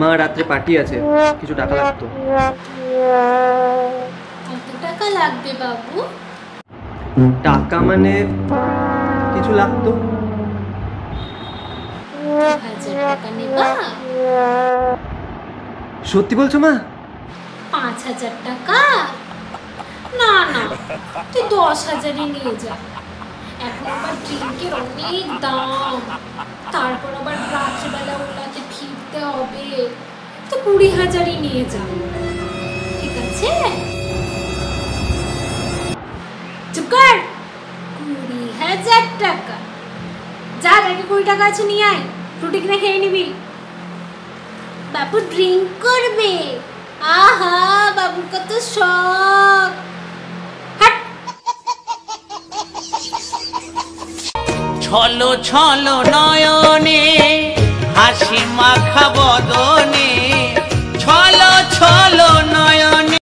মা রাত্রে পার্টি আছে কিছু টাকা লাগতো। কত টাকা লাগবে বাবু? টাকা মানে কিছু লাগতো? হাজার টাকা নেবা? সত্যি বলছো মা? পাঁচ হাজার টাকা? না না তুই দশ হাজারই নিয়ে যা। এখন আবার ড্রিঙ্কের অনেক দাম। তারপর আবার রাত্রেবেলা ওলাতে ফিরতে হবে, তো কুড়ি হাজারই নিয়ে যা ঠিক আছে? চুপ কর। কুড়ি হাজার টাকা। যা, ব্যাগে কুড়ি টাকা আছে, নিয়ে আয়। রুটি কিনে খেয়ে নিবি। বাবু ড্রিঙ্ক করবে। আহা, বাবুর কত শখ। ছলো ছলো নয়নে হাসি মাখা বদনে ছলো ছলো নয়নে।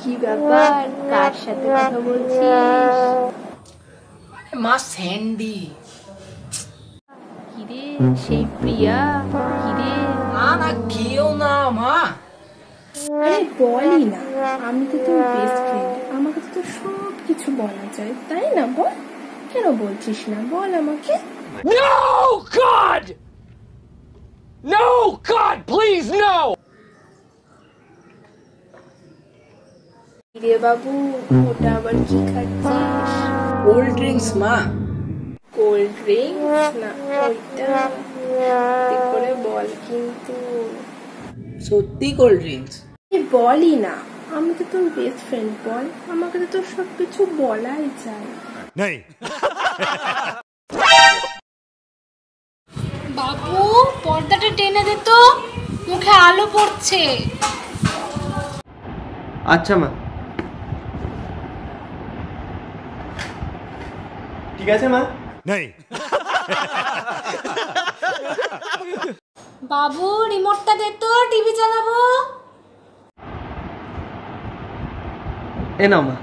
কি ব্যাপার? কার সাথে কথা বলছিস? মা স্যান্ডি। কিরে সেই প্রিয়া? কিরে? না না কেউ না মা। আরে বলই না। আমি তো তোর বেস্ট ফ্রেন্ড আমাকে তো সব কিছু বলা যায়। তাই না বল? কেন বলছিস না? বল আমাকে। No, God! No, God, please, no! রে বাবু ওটা আবার কি খাচ্ছিস? কোল্ড ড্রিঙ্কস মা। কোল্ড ড্রিঙ্ক না ওইটা। সত্যি করে বল কিন্তু। সত্যি কোল্ড ড্রিঙ্কস বলই না। আমি তো তোর বেস্ট ফ্রেন্ড বল। আমাকে তো তোর সব কিছু বলাই যায়। বাবু পর্দাটা টেনে দে তো। মুখে আলো পড়ছে। আচ্ছা মা। ঠিক আছে মা? বাবু রিমোটটা দে তো টিভি চালাবো। এ নাও মা।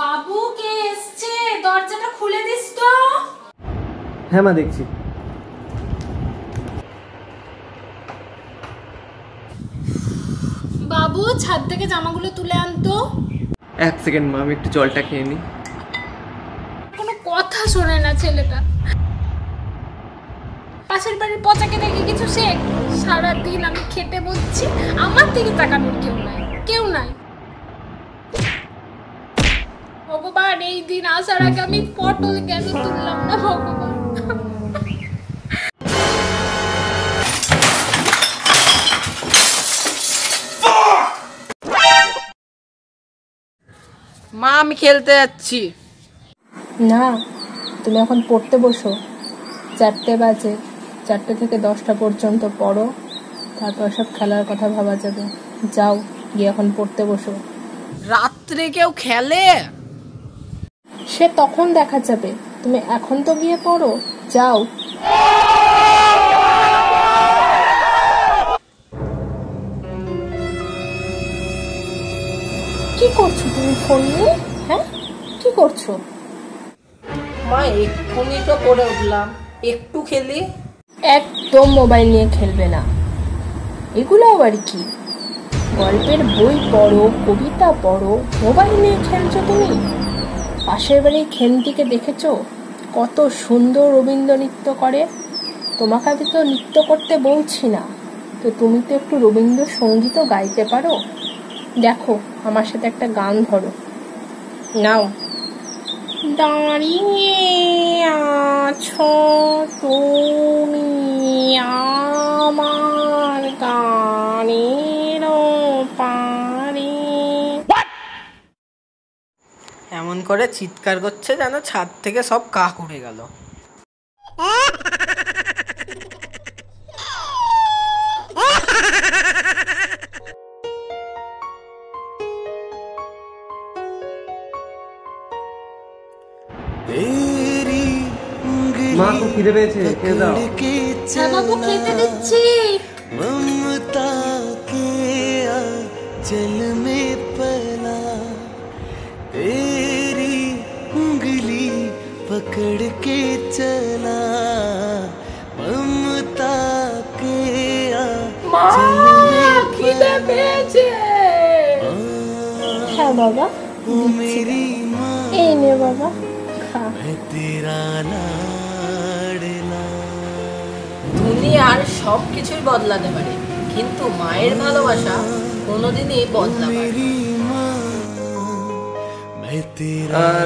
বাবু কে এসছে? দরজাটা খুলে দিস তো। হ্যাঁ মা দেখছি। বাবু ছাদ থেকে জামাগুলো তুলে আনতো এক সেকেন্ড মা আমি একটু জলটা খেয়ে নিই কোনো কথা শোনে না ছেলেটা। পাশের বাড়ির পচাকে দেখে কিছু শেখ সারাদিন আমি খেতে বলছি আমার দিকে তাকানোর কেউ নাই কেউ নাই। ভগবান এই দিন আসার আগে আমি পটল কেন তুললাম না ভগবান? মা আমি খেলতে যাচ্ছি। না তুমি এখন পড়তে বসো। চারটে বাজে চারটে থেকে দশটা পর্যন্ত পড়ো। তারপর সব খেলার কথা ভাবা যাবে। যাও গিয়ে এখন পড়তে বসো। রাত্রে কেউ খেলে? সে তখন দেখা যাবে। তুমি এখন তো গিয়ে পড়ো যাও। কি করছ তুমি ফোন নিয়ে? হ্যাঁ? কি করছ? মা এক্ষুনি তো করে উঠলাম। একটু খেলি? একদম মোবাইল নিয়ে খেলবে না। এগুলো আবার কি? গল্পের বই পড়ো কবিতা পড়ো মোবাইল নিয়ে খেলছো তুমি? পাশের বাড়ির খেন্তিকে দেখেছ? কত সুন্দর রবীন্দ্র নৃত্য করে। তোমাকে আমি তো নৃত্য করতে বলছি না। তো তুমি তো একটু রবীন্দ্রসঙ্গীতও গাইতে পারো। দেখো, আমার সাথে একটা গান ধরো। নাও। দাঁড়িয়ে আছো তুমি আমার গানের পারে এমন করে চিৎকার করছে যেন ছাদ থেকে সব কাক উড়ে গেল। মমতা কে চল पकड़ के चला ममता के মা आंचल খিদে পেয়েছে হ্যাঁ বাবা ओ मेरी माँ এই নে বাবা খা मैं तेरा लाडला দুনিয়ার সব কিছুই বদলাতে পারে কিন্তু মায়ের ভালোবাসা কোনোদিনই বদলাবে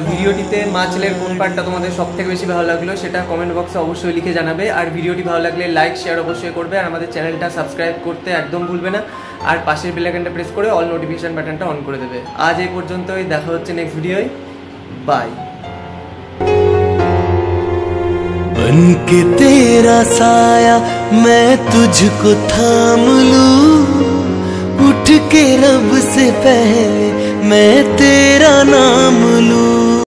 ভিডিওটিতে মা ছেলের কোন পার্টটা তোমাদের সব থেকে বেশি ভালো লাগলো সেটা কমেন্ট বক্সে অবশ্যই লিখে জানাবে আর ভিডিওটি ভালো লাগলে লাইক শেয়ার অবশ্যই করবে আর আমাদের চ্যানেলটা সাবস্ক্রাইব করতে একদম ভুলবে না আর পাশের বেলাইকনটা প্রেস করে অল নোটিফিকেশন বাটনটা অন করে দেবে আজ এই পর্যন্তই দেখা হচ্ছে নেক্সট ভিডিওয় বাই बन के तेरा साया मैं तुझको थाम लूं उठ के रब से पहले मैं तेरा नाम लूँ।